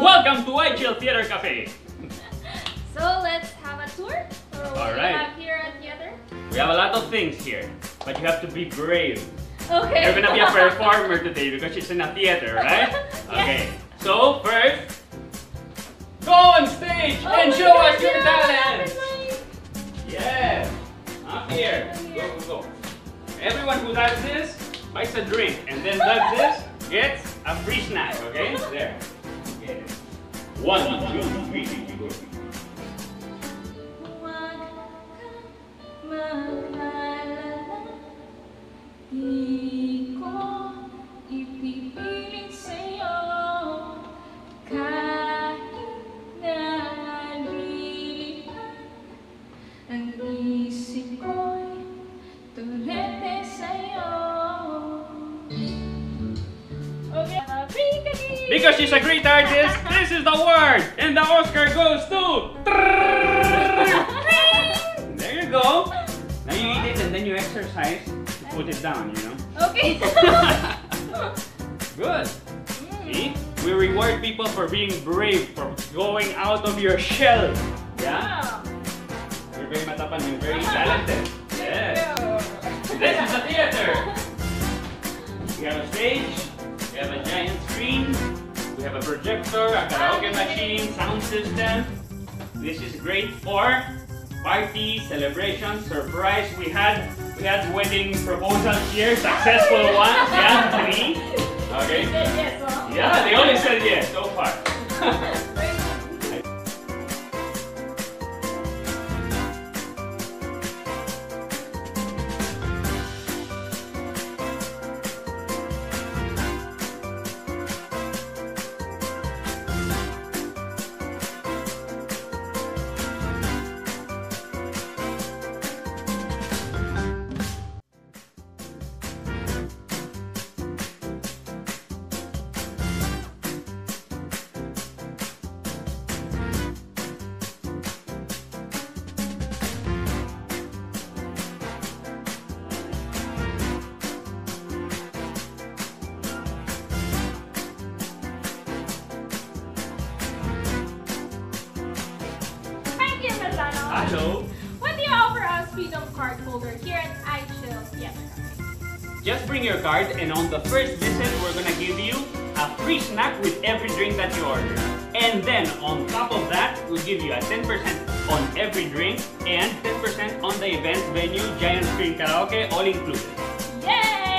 Welcome to iChill Theater Cafe. So let's have a tour. What All do right. we have here at theater? We have a lot of things here, but you have to be brave. Okay. You're gonna be a performer today because it's in a theater, right? Yes. Okay. So first, go on stage Oh and show God, us your talent. Yes. Up here. Oh, go, go, go. Everyone who does this buys a drink and then does this gets a free snack. Okay? There. One, two, three, mag-alala, di ko ipipilit sa'yo kahit nalilipan ang isip Because she's a great artist, this is the award, and the Oscar goes to. There you go. Now you eat it and then you exercise. Put it down, you know. Okay. Good. See? We reward people for being brave, for going out of your shell. Yeah? You're very matapan, you're very talented. Yes. This is a theater. We have a stage, we have a we have a projector, a karaoke um, machine, sound system. This is great for party, celebration, surprise. We had we had wedding proposals here, successful oh, ones. Yeah, three. Okay. Oh. Yeah, they only said yes so far. Manzano. Hello. What do you offer us freedom card holder here at iChill Theater? Just bring your card and on the first visit, we're gonna give you a free snack with every drink that you order. And then on top of that, we'll give you a 10% on every drink and 10% on the event venue, giant screen karaoke, all included. Yay!